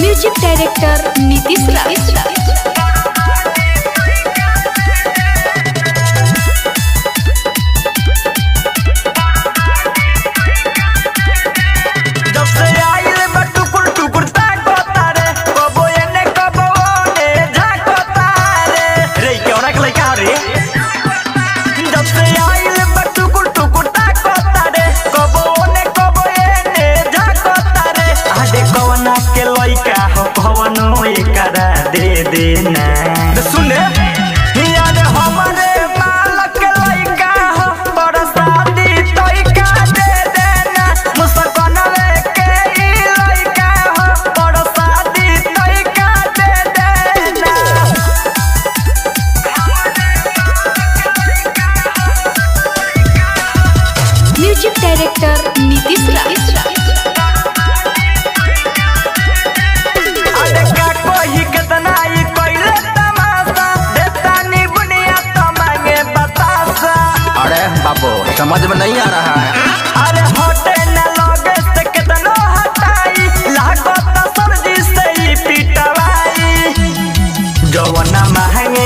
Music director Nitish राज कवना के लइका हो भवनो एकरा दे देना सुन यार हमरे मालक लइका हो बड़ा शादी तइका दे देना मुसकनवे के ई लइका हो बड़ा शादी तइका दे देना म्यूज़िक डायरेक्टर नीतीश राज समझ में नहीं आ रहा है। अरे हटे न लगे से कितनो हटाई। लागत तो सरजी से पीटवाई। जवना महँगे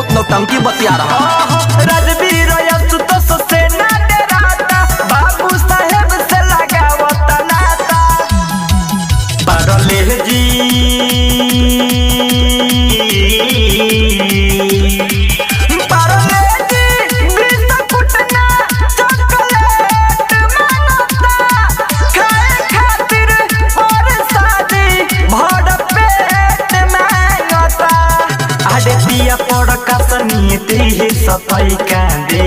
बहुत नौटंकी बतिया रहा। राजवीर असुतोष सनीति सफ़ाई का दे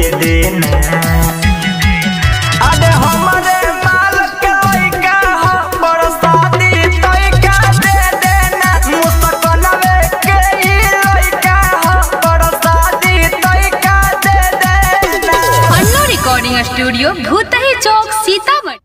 आडे हमरे मालक लइका हो बड़ शादी तइका दे देना मुसकनवे के ई लइका हो बड़ शादी तइका दे देना अन्नो रिकॉर्डिंग स्टूडियो भूतही चौक, सीतामढ़ी।